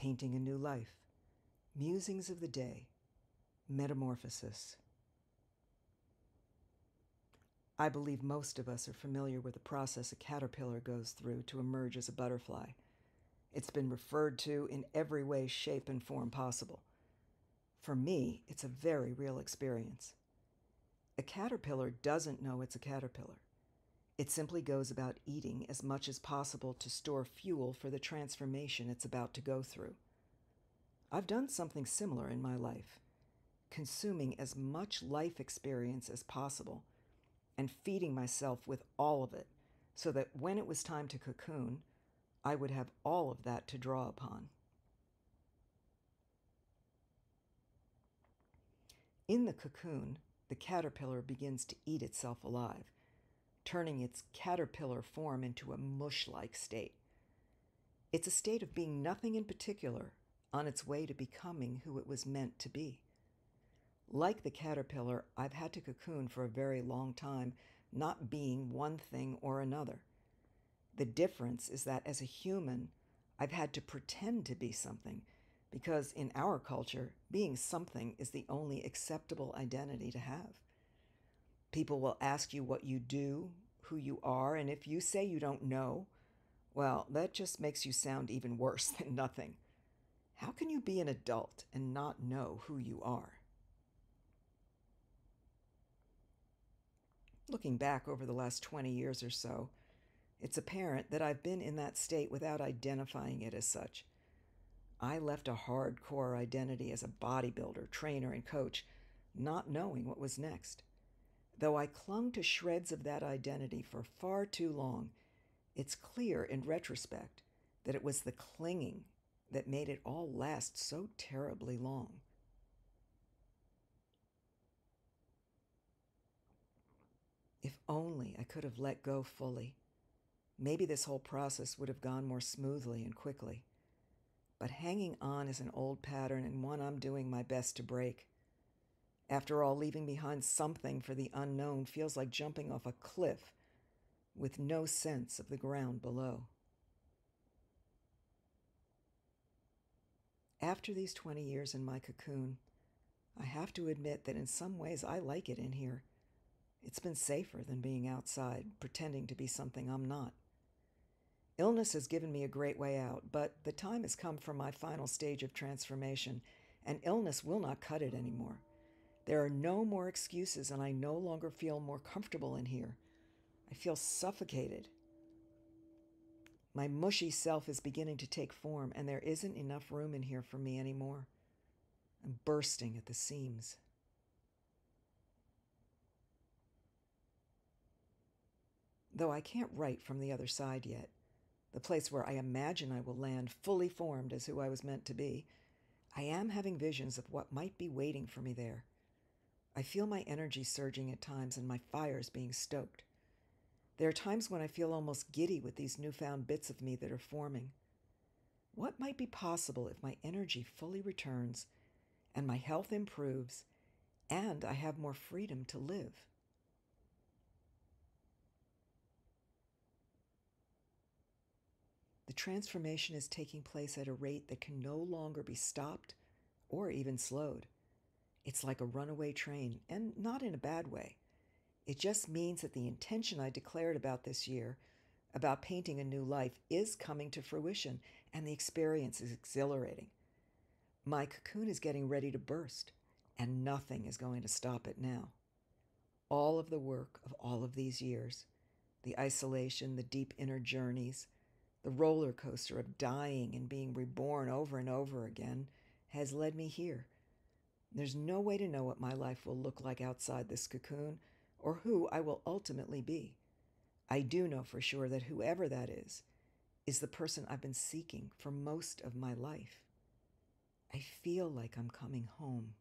Painting a New Life, Musings of the Day, Metamorphosis. I believe most of us are familiar with the process a caterpillar goes through to emerge as a butterfly. It's been referred to in every way, shape, and form possible. For me, it's a very real experience. A caterpillar doesn't know it's a caterpillar. It simply goes about eating as much as possible to store fuel for the transformation it's about to go through. I've done something similar in my life, consuming as much life experience as possible and feeding myself with all of it so that when it was time to cocoon, I would have all of that to draw upon. In the cocoon, the caterpillar begins to eat itself alive turning its caterpillar form into a mush like state. It's a state of being nothing in particular on its way to becoming who it was meant to be. Like the caterpillar, I've had to cocoon for a very long time, not being one thing or another. The difference is that as a human, I've had to pretend to be something because in our culture, being something is the only acceptable identity to have. People will ask you what you do, who you are, and if you say you don't know, well, that just makes you sound even worse than nothing. How can you be an adult and not know who you are? Looking back over the last 20 years or so, it's apparent that I've been in that state without identifying it as such. I left a hardcore identity as a bodybuilder, trainer, and coach, not knowing what was next. Though I clung to shreds of that identity for far too long, it's clear in retrospect that it was the clinging that made it all last so terribly long. If only I could have let go fully. Maybe this whole process would have gone more smoothly and quickly. But hanging on is an old pattern and one I'm doing my best to break. After all, leaving behind something for the unknown feels like jumping off a cliff with no sense of the ground below. After these 20 years in my cocoon, I have to admit that in some ways I like it in here. It's been safer than being outside, pretending to be something I'm not. Illness has given me a great way out, but the time has come for my final stage of transformation, and illness will not cut it anymore. There are no more excuses, and I no longer feel more comfortable in here. I feel suffocated. My mushy self is beginning to take form, and there isn't enough room in here for me anymore. I'm bursting at the seams. Though I can't write from the other side yet, the place where I imagine I will land fully formed as who I was meant to be, I am having visions of what might be waiting for me there. I feel my energy surging at times and my fires being stoked. There are times when I feel almost giddy with these newfound bits of me that are forming. What might be possible if my energy fully returns and my health improves and I have more freedom to live? The transformation is taking place at a rate that can no longer be stopped or even slowed. It's like a runaway train, and not in a bad way. It just means that the intention I declared about this year, about painting a new life, is coming to fruition, and the experience is exhilarating. My cocoon is getting ready to burst, and nothing is going to stop it now. All of the work of all of these years, the isolation, the deep inner journeys, the roller coaster of dying and being reborn over and over again, has led me here there's no way to know what my life will look like outside this cocoon or who I will ultimately be. I do know for sure that whoever that is, is the person I've been seeking for most of my life. I feel like I'm coming home.